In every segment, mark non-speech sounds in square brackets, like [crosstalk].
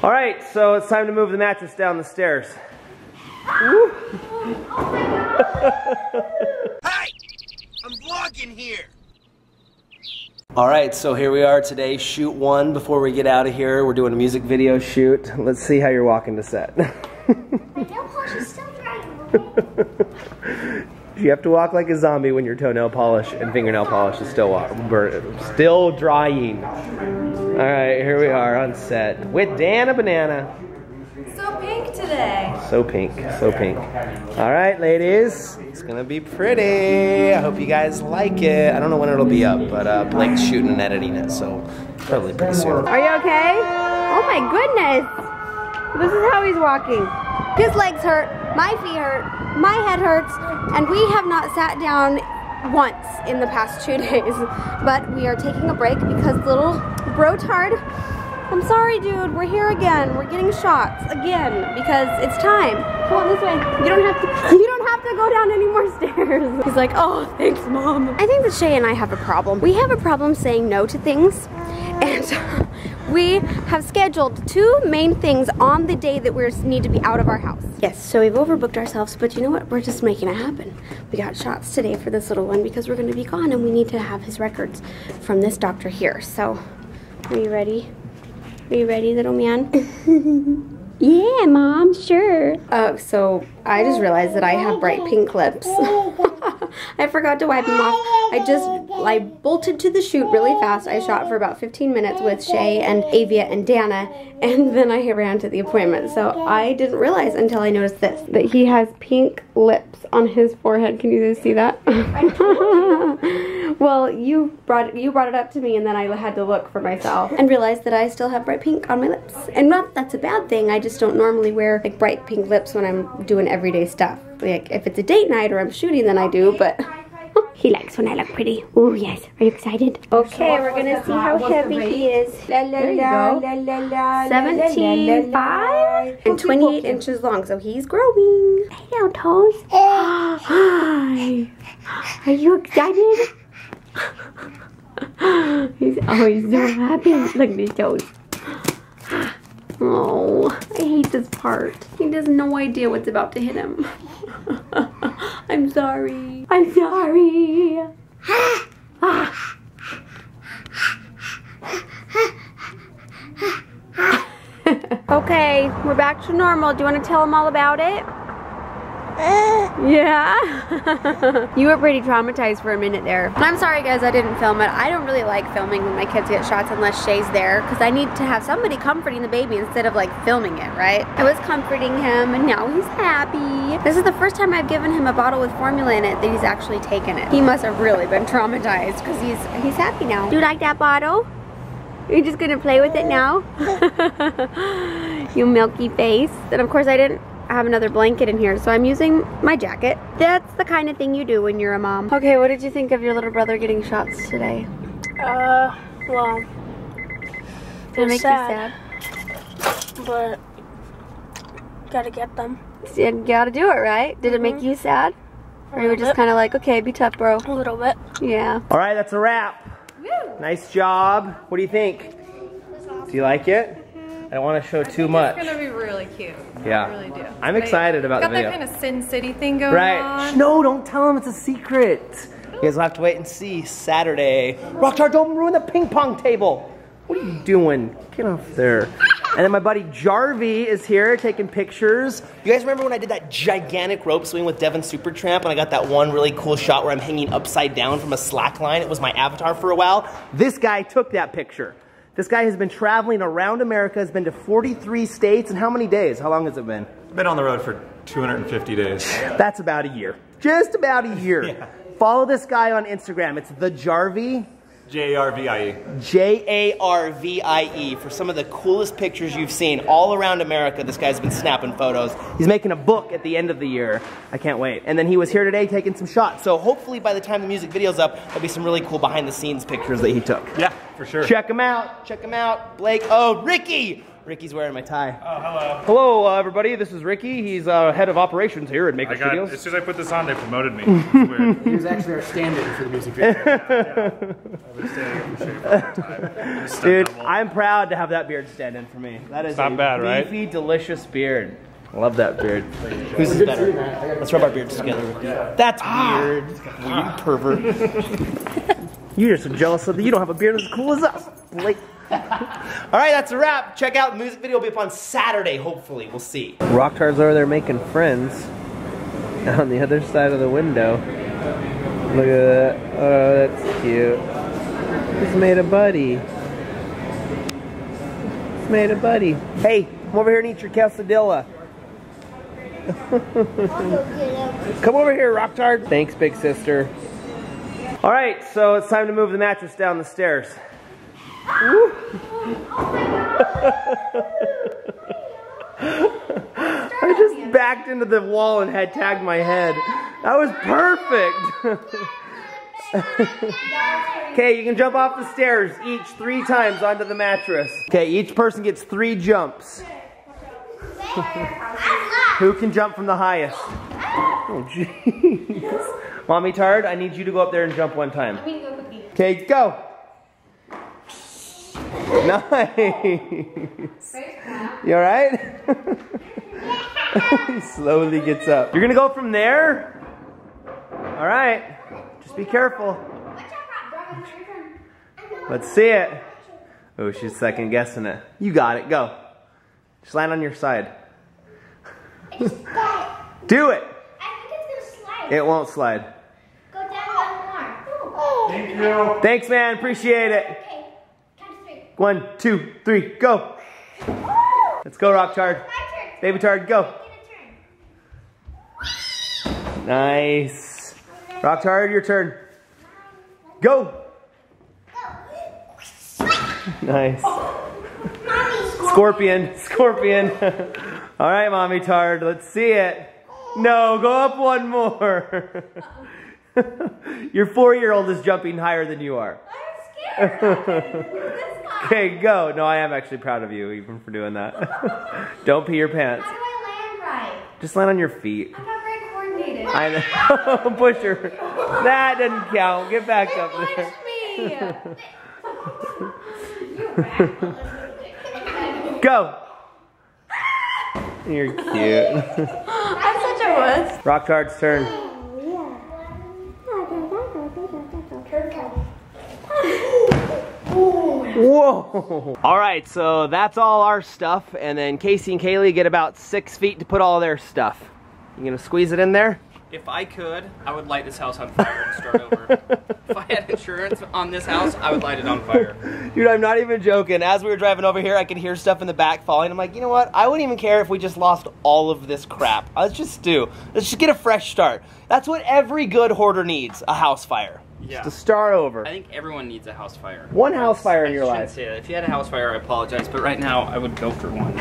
All right, so it's time to move the mattress down the stairs. [laughs] Hey! I'm vlogging here! All right, so here we are today, shoot one before we get out of here. We're doing a music video shoot. Let's see how you're walking to set. [laughs] [laughs] you have to walk like a zombie when your toenail polish and fingernail polish is still still drying. All right, here we are on set with Dana Banana. So pink today. So pink, so pink. All right, ladies, it's gonna be pretty. I hope you guys like it. I don't know when it'll be up, but uh, Blake's shooting and editing it, so probably pretty soon. Are you okay? Oh my goodness. This is how he's walking. His legs hurt, my feet hurt, my head hurts, and we have not sat down once in the past two [laughs] days. But we are taking a break because little Brotard I'm sorry, dude. We're here again. We're getting shots again because it's time. Come on this way. You don't have to. [laughs] You don't have to go down any more stairs. [laughs] He's like, oh, thanks, mom. I think that Shay and I have a problem. We have a problem saying no to things, and we have scheduled two main things on the day that we need to be out of our house. Yes, so we've overbooked ourselves, but you know what? We're just making it happen. We got shots today for this little one because we're going to be gone, and we need to have his records from this doctor here. So, are you ready? Are you ready, little man? [laughs] yeah, Mom, sure. Oh, so I just realized that I have bright pink lips. [laughs] I forgot to wipe them off. I just, I bolted to the shoot really fast. I shot for about 15 minutes with Shay and Avia and Dana, and [laughs] then I ran to the appointment. So I didn't realize until I noticed this, that he has pink lips on his forehead. Can you guys see that? [laughs] well, you brought, you brought it up to me, and then I had to look for myself and realized that I still have bright pink on my lips. And not that's a bad thing, I just don't normally wear like bright pink lips when I'm doing everyday stuff. Like if it's a date night or I'm shooting, then I do, but [laughs] he likes when I look pretty. Oh yes, are you excited? Okay, we're gonna see how heavy he is. La la la la la la 17, 5, and 28 inches long, so he's growing. Hey, now, Toes. [gasps] Hi. Are you excited? [laughs] he's, oh, always so happy. Look at his toes. Oh, I hate this part. He has no idea what's about to hit him. [laughs] I'm sorry. I'm sorry. [laughs] okay, we're back to normal. Do you want to tell him all about it? [laughs] yeah? [laughs] you were pretty traumatized for a minute there. And I'm sorry guys I didn't film it. I don't really like filming when my kids get shots unless Shay's there because I need to have somebody comforting the baby instead of like filming it, right? I was comforting him and now he's happy. This is the first time I've given him a bottle with formula in it that he's actually taken it. He must have really been traumatized because he's, he's happy now. Do you like that bottle? You're just gonna play with it now? [laughs] you milky face. And of course I didn't I have another blanket in here, so I'm using my jacket. That's the kind of thing you do when you're a mom. Okay, what did you think of your little brother getting shots today? Uh, well, did it make sad, you sad? But gotta get them. You gotta do it, right? Did mm -hmm. it make mm-hmm. you sad? Or you were just kind of like, okay, be tough, bro. A little bit. Yeah. All right, that's a wrap. Woo! Nice job. What do you think? Do you like it? I don't want to show I too much. It's gonna be really cute. Yeah. I really do. I'm excited about the video. Got that kind of Sin City thing going right. on. Right. No, don't tell him it's a secret. You guys will have to wait and see Saturday. Rockstar, don't ruin the ping pong table. What are you doing? Get off there. And then my buddy Jarvie is here taking pictures. You guys remember when I did that gigantic rope swing with Devin Supertramp and I got that one really cool shot where I'm hanging upside down from a slack line? It was my avatar for a while. This guy took that picture. This guy has been traveling around America, has been to 43 states, and how many days? How long has it been? Been on the road for 250 days. That's about a year. Just about a year. [laughs] yeah. Follow this guy on Instagram. It's the Jarvie J-A-R-V-I-E. J-A-R-V-I-E for some of the coolest pictures you've seen all around America. This guy's been snapping photos. He's making a book at the end of the year. I can't wait. And then he was here today taking some shots. So hopefully by the time the music video's up, there'll be some really cool behind the scenes pictures that he took. Yeah, for sure. Check him out. Check him out. Blake. Oh, Ricky. Ricky's wearing my tie. Oh, hello. Hello, uh, everybody. This is Ricky. He's uh, head of operations here at Maker I got, Studios. as soon as I put this on, they promoted me. [laughs] It's weird. He was actually our stand-in for the music video. I've been staying in shape all the time. Just Dude, double. I'm proud to have that beard stand in for me. That is not a bad, right? beefy, delicious beard. I love that beard. Who's is better? Let's rub our beards together. That's weird. Weird pervert. [laughs] You're so jealous of that you don't have a beard as cool as us. Blake. [laughs] All right, that's a wrap. Check out the music video. will be up on Saturday, hopefully. We'll see. Rocktard's over there making friends on the other side of the window. Look at that. Oh, that's cute. He's made a buddy. He's made a buddy. Hey, come over here and eat your quesadilla. [laughs] come over here, Rocktard. Thanks, big sister. All right, so it's time to move the mattress down the stairs. [laughs] I just backed into the wall and had tagged my head. That was perfect. [laughs] Okay, you can jump off the stairs each three times onto the mattress. Okay, each person gets three jumps. [laughs] Who can jump from the highest? Oh, jeez. Mommy Tard, I need you to go up there and jump one time. Okay, go. Nice. You alright? he [laughs] [laughs] slowly gets up. You're gonna go from there? Alright. Just be careful. Let's see it. Oh, she's second guessing it. You got it. Go. Just land on your side. [laughs] Do it. I think it's gonna slide. It won't slide. Go down one more. Thank you. Thanks, man. Appreciate it. One, two, three, go. Let's go, Rock Tard. Baby Tard, go. Nice. Rock Tard, your turn. Go. Nice. Scorpion, scorpion. [laughs] All right, Mommy Tard, let's see it. No, go up one more. [laughs] Your four-year-old is jumping higher than you are. [laughs] Okay, go. No, I am actually proud of you even for doing that. [laughs] Don't pee your pants. How do I land right? Just land on your feet. I'm not very coordinated. I know. [laughs] Push her. That doesn't count. Get back up there. Me. [laughs] Go. You're cute. I'm such a wuss. Rock Tard's turn. Whoa! [laughs] All right, so that's all our stuff, and then Casey and Kaylee get about six feet to put all their stuff. You gonna squeeze it in there? If I could, I would light this house on fire and start over. if I had insurance on this house, I would light it on fire. [laughs] Dude, I'm not even joking. As we were driving over here, I could hear stuff in the back falling. I'm like, you know what? I wouldn't even care if we just lost all of this crap. Let's just do. Let's just get a fresh start. That's what every good hoarder needs: a house fire. Yeah. Just to start over. I think everyone needs a house fire. One house fire in I your life. Say that. If you had a house fire, I apologize, but right now I would go for one.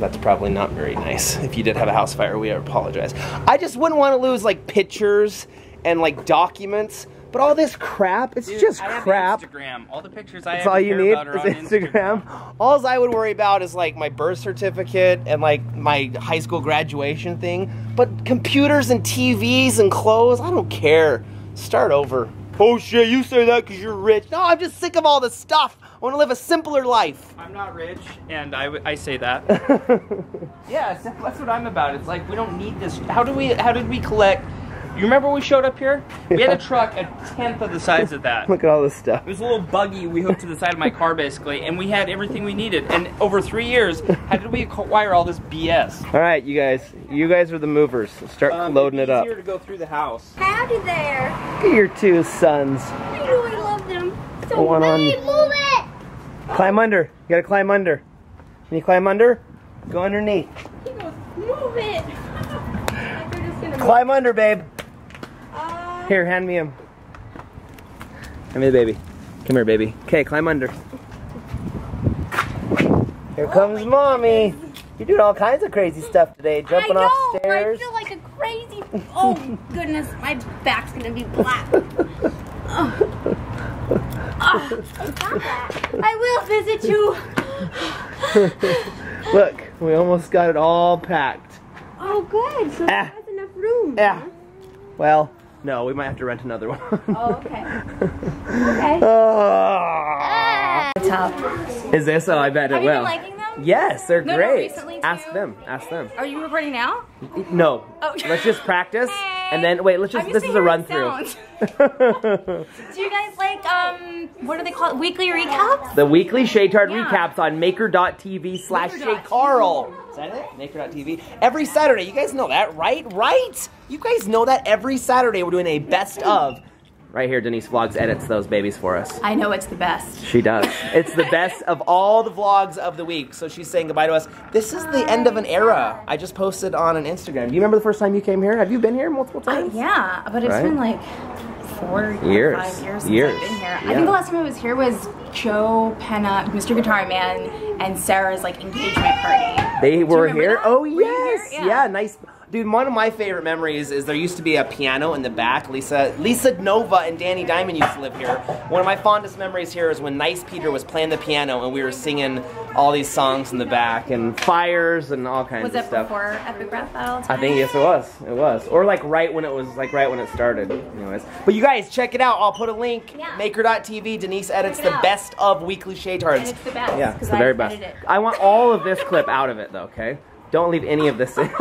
That's probably not very nice. If you did have a house fire, we apologize. I just wouldn't want to lose like pictures and like documents. But all this crap, it's Dude, just I crap. Instagram. All the pictures I That's have all you need is on Instagram. All I would worry about is like my birth certificate and like my high school graduation thing. But computers and TVs and clothes, I don't care. Start over. Oh shit, you say that because you're rich. No, I'm just sick of all this stuff. I want to live a simpler life. I'm not rich, and I, I say that. [laughs] yeah, that's that's what I'm about. It's like we don't need this. How do we? How did we collect? You remember we showed up here? We had a [laughs] truck a tenth of the size of that. Look at all this stuff. It was a little buggy we hooked to the side of my car basically, and we had everything we needed. And over three years, how did we acquire all this BS? All right, you guys. You guys are the movers. Start Um, loading it up. Easier to go through the house. Howdy there. Look at your two sons. I know I love them. So Go on, on. move it. Climb under. You gotta climb under. Can you climb under? Go underneath. He goes, move it. Like they're just gonna Climb under, babe. Here, hand me him. Hand me the baby. Come here, baby. Okay, climb under. Here comes mommy. You're doing all kinds of crazy stuff today. Jumping I know, off stairs. I feel like a crazy. [laughs] Oh goodness, my back's gonna be black. [laughs] Oh. Oh, I will visit you. [laughs] Look, we almost got it all packed. Oh, good. So Ah. has enough room. Yeah. Well, no, we might have to rent another one. [laughs] Oh, okay. [laughs] okay. Ah. Top. Is this? Oh, I bet Have it you will. been liking them? Yes, they're No, no, great. recently Ask them. Ask them. Are you recording now? No. Oh. Let's just [laughs] practice, and then wait. Let's just. This is a run through. [laughs] Do you guys like um what do they call it? Weekly recaps? the weekly Shaytard Yeah. recaps on Maker.tv slash Maker.tv. ShayCarl. Is that it? Maker.tv. Every Saturday. You guys know that, right? Right? You guys know that every Saturday we're doing a best of. Right here, Denise Vlogs edits those babies for us. I know it's the best. She does. It's the best of all the vlogs of the week. So she's saying goodbye to us. This is the end of an era. I just posted on an Instagram. Do you remember the first time you came here? Have you been here multiple times? Yeah, but it's Right. been like four Years. five years since Years. I've been here. Yeah. I think the last time I was here was Joe Penna, Mystery Guitar Man, and Sarah's like engagement party. They were here. that? Oh Were yes, here? yeah. Yeah. nice. Dude, one of my favorite memories is there used to be a piano in the back. Lisa, Lisa Nova and Danny Diamond used to live here. One of my fondest memories here is when Nice Peter was playing the piano and we were singing all these songs in the back and fires and all kinds Was of it stuff. before Epic Rap Battle? I think yes, it was. It was, or like right when it was, like right when it started. Anyways, but you guys check it out. I'll put a link. Yeah. Maker.tv. Denise edits the out. best of weekly Shaytards. And it's the best, Yeah, it's the I very best. it. I want all of this clip out of it though. Okay, don't leave any of this in. [laughs]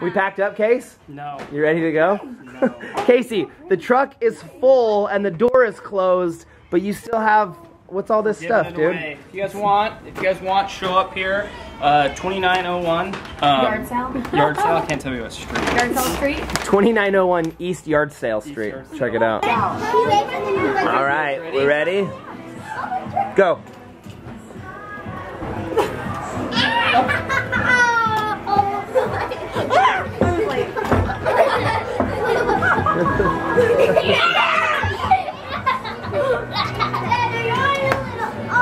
we packed up, Case. No. You ready to go? No. [laughs] Casey, the truck is full and the door is closed, but you still have what's all this Giving stuff, dude? away. If you guys want, if you guys want, show up here. Uh, 2901. Um, Yard sale? Yard sale. I can't tell you what street. Yard Sale Street? 2901 East Yard Sale Street. Yard Sale. Check it out. All right, we ready? Go. All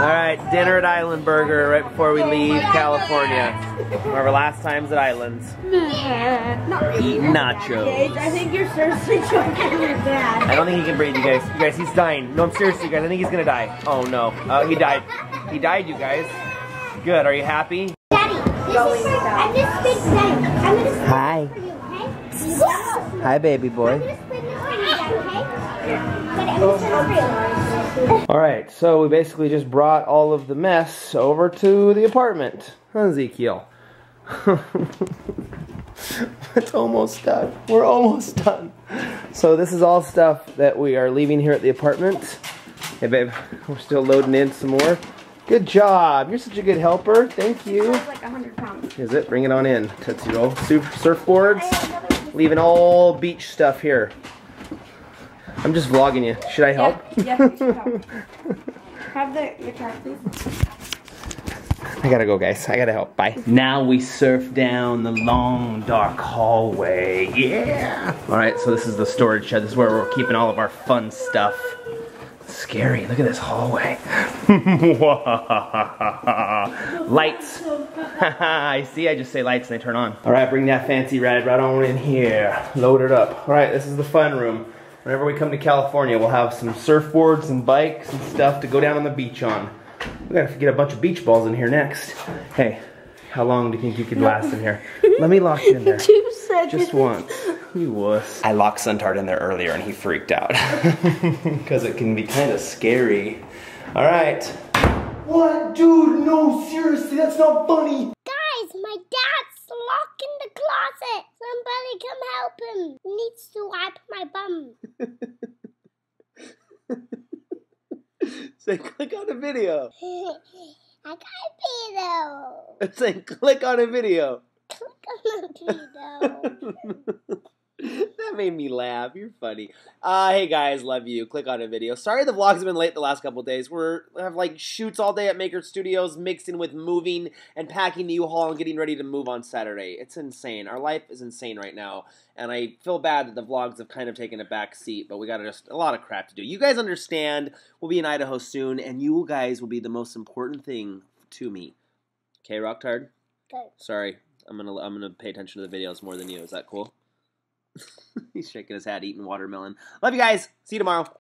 right, dinner at Island Burger right before we leave California. One of our last times at Islands. Eating nachos. I think you're seriously joking with that. I don't think he can breathe, you guys. You guys, he's dying. No, I'm serious, you guys. I think he's gonna die. Oh no. Oh, he died. He died, you guys. Good. Are you happy? Daddy, this is, I'm just big Daddy. I'm gonna split Hi. this for you, okay? Hi, baby I'm boy. gonna split this for you, okay? Daddy, I'm gonna split it for you. All right, so we basically just brought all of the mess over to the apartment. Huh, Ezekiel? [laughs] it's almost done. We're almost done. So this is all stuff that we are leaving here at the apartment. Hey, babe, we're still loading in some more. Good job. You're such a good helper. Thank you. It's like 100 pounds. Is it? Bring it on in. Tootsie Roll. Surf, surfboards. Leaving all beach stuff here. I'm just vlogging you. Should I help? Yeah, you should help. [laughs] Have the, the car, please. I gotta go, guys. I gotta help. Bye. Now we surf down the long, dark hallway. Yeah. All right, so this is the storage shed. This is where we're keeping all of our fun stuff. Scary. Look at this hallway. [laughs] lights. [laughs] I see. I just say lights and they turn on. All right, bring that fancy red right on in here. Load it up. All right, this is the fun room. Whenever we come to California, we'll have some surfboards and bikes and stuff to go down on the beach on. We gotta get a bunch of beach balls in here next. Hey, how long do you think you could last in here? Let me lock you in [laughs] there. Two seconds. Just once. You wuss. I locked Sontard in there earlier and he freaked out. [laughs] Because it can be kind of scary. All right. What? Dude, no, seriously, that's not funny. Guys, my dad's locked in the closet. Somebody come help him. He needs to wipe my bum. [laughs] Say, click on the video. I got a pedo. [laughs] Say, click on a video. Click on the pedo. [laughs] that made me laugh. You're funny. Uh, hey guys, love you. Click on a video. Sorry the vlogs have been late the last couple days. We're we have like shoots all day at Maker Studios, mixed in with moving and packing the U-Haul and getting ready to move on Saturday. It's insane. Our life is insane right now, and I feel bad that the vlogs have kind of taken a back seat. But we got just a lot of crap to do. You guys understand? We'll be in Idaho soon, and you guys will be the most important thing to me. Okay, Rocktard. Okay. Sorry, I'm gonna I'm gonna pay attention to the videos more than you. Is that cool? [laughs] He's shaking his head, eating watermelon. Love you guys. See you tomorrow.